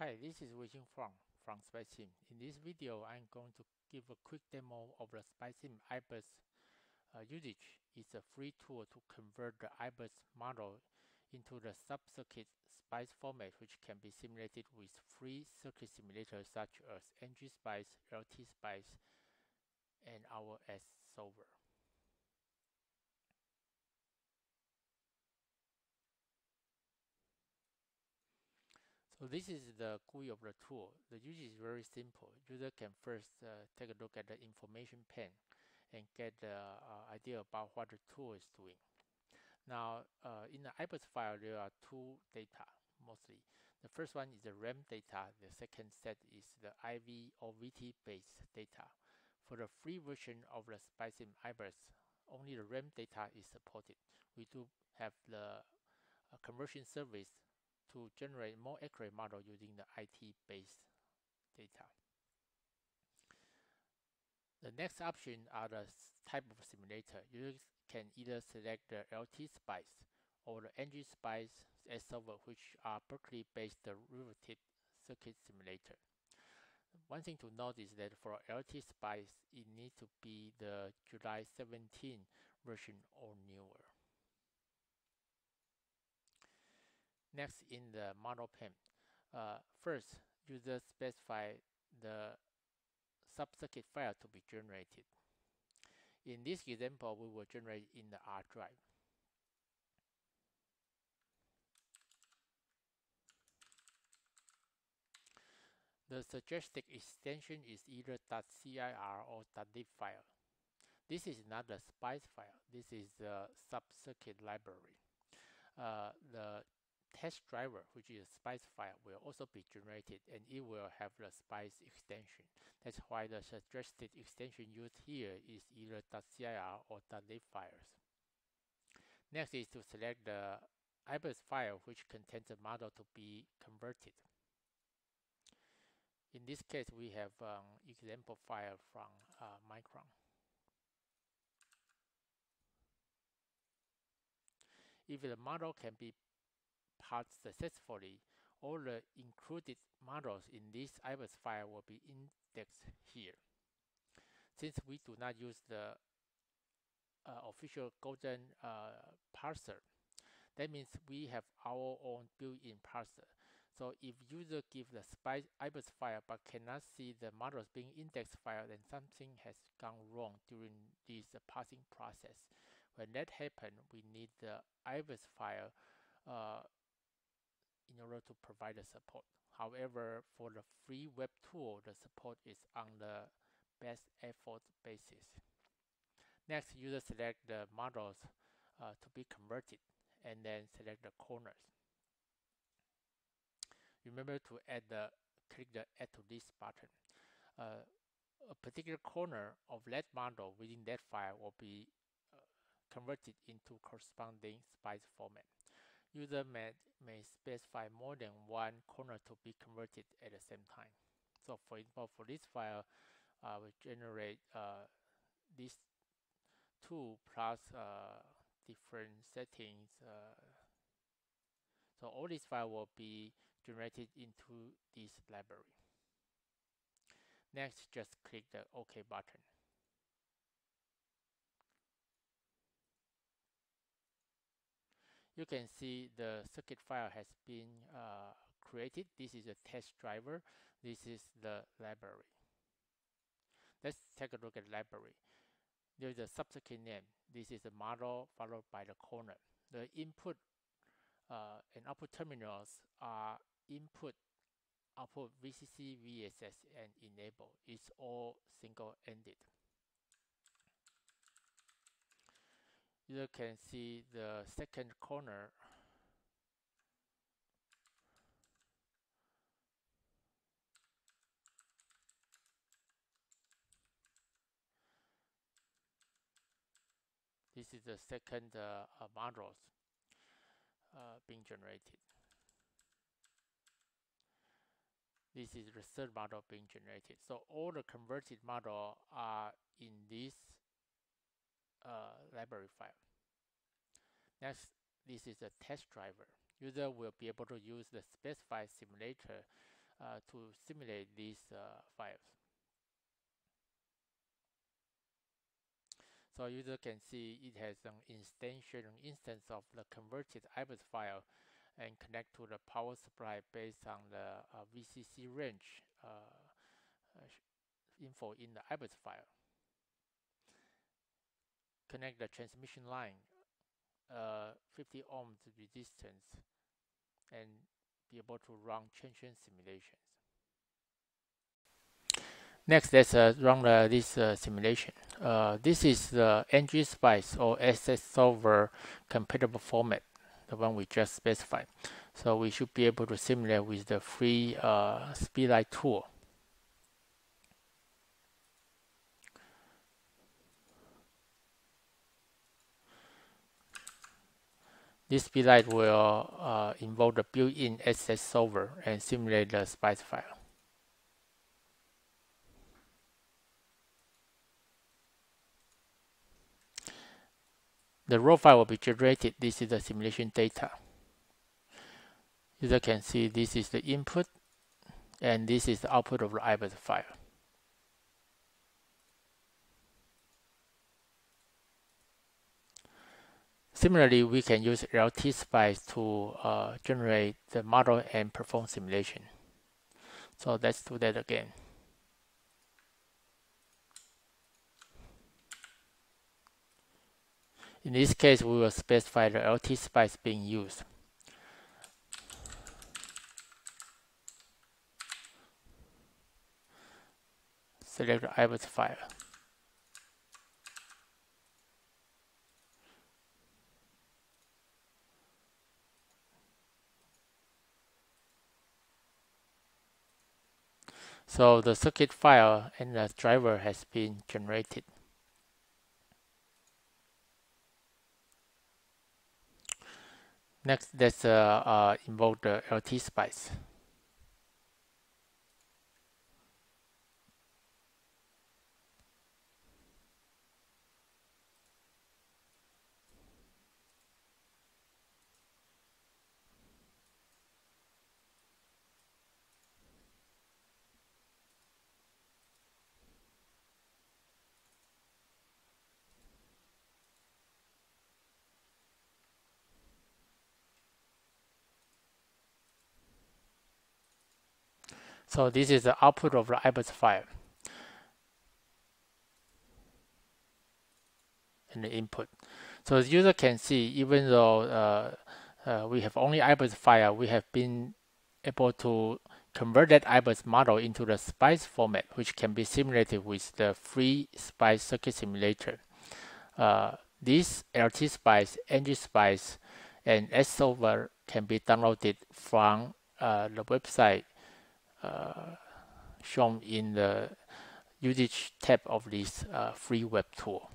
Hi, this is Weijing Fang from SPISim. In this video, I'm going to give a quick demo of the SPISim IBIS uh, usage. It's a free tool to convert the IBIS model into the sub-circuit SPICE format, which can be simulated with free circuit simulators such as ngSpice, LTSpice, and our S So this is the GUI of the tool. The usage is very simple. User can first uh, take a look at the information pane and get the uh, idea about what the tool is doing. Now, uh, in the IBIS file, there are two data mostly. The first one is the RAM data. The second set is the IV or VT based data. For the free version of the SPISim IBIS, only the RAM data is supported. We do have the uh, conversion service to generate more accurate model using the IT-based data. The next option are the type of simulator. You can either select the LTSpice or the ngSpice S solver, which are Berkeley-based derivative circuit simulator. One thing to note is that for LTSpice, it needs to be the July 17 version or newer. Next, in the model pane, uh, first, user specify the sub-circuit file to be generated. In this example, we will generate in the R drive. The suggested extension is either .cir or .lib file. This is not the SPICE file. This is the sub-circuit library. Uh, the test driver, which is a SPICE file, will also be generated and it will have the SPICE extension. That's why the suggested extension used here is either .cir or .lib files. Next is to select the IBIS file which contains the model to be converted. In this case, we have an example file from uh, Micron. If the model can be parsed successfully, all the included models in this IBIS file will be indexed here. Since we do not use the uh, official Golden uh, parser, that means we have our own built-in parser. So if user give the SPICE IBIS file but cannot see the models being indexed file, then something has gone wrong during this uh, parsing process. When that happens, we need the IBIS file uh, in order to provide the support. However, for the free web tool, the support is on the best effort basis. Next, user select the models uh, to be converted and then select the corners. Remember to add the click the add to list button. Uh, a particular corner of that model within that file will be uh, converted into corresponding SPICE format. User may, may specify more than one corner to be converted at the same time. So for example, for this file, uh, we generate uh, this two plus uh, different settings. Uh, so all these file will be generated into this library. Next, just click the OK button. You can see the circuit file has been uh, created. This is a test driver. This is the library. Let's take a look at library. There's a subcircuit name. This is the model followed by the corner. The input uh, and output terminals are input, output VCC, VSS, and enable. It's all single-ended. You can see the second corner This is the second uh, uh, models uh, being generated. This is the third model being generated. So all the converted model are in this uh, library file. Next, this is a test driver. User will be able to use the specified simulator uh, to simulate these uh, files. So user can see it has an instantiation instance of the converted IBIS file and connect to the power supply based on the uh, VCC range uh, uh, info in the IBIS file. Connect the transmission line, uh, 50 ohms resistance, and be able to run transient simulations. Next, let's uh, run uh, this uh, simulation. Uh, this is the ngSpice or SS Solver compatible format, the one we just specified. So we should be able to simulate with the free uh, Speedlight tool. This Speedlight will uh, involve the built-in SS solver and simulate the SPICE file. The raw file will be generated. This is the simulation data. User can see this is the input and this is the output of the IBIS file. Similarly, we can use LTSpice to uh, generate the model and perform simulation. So let's do that again. In this case, we will specify the LTSpice being used. Select the IBIS file. So the circuit file and the driver has been generated. Next, let's uh, uh, invoke the LTSpice. So this is the output of the IBIS file and the input. So the user can see even though uh, uh, we have only IBIS file, we have been able to convert that IBIS model into the SPICE format, which can be simulated with the free SPICE circuit simulator. Uh, this NG Spice, and SSolver can be downloaded from uh, the website shown in the usage tab of this uh, free web tool.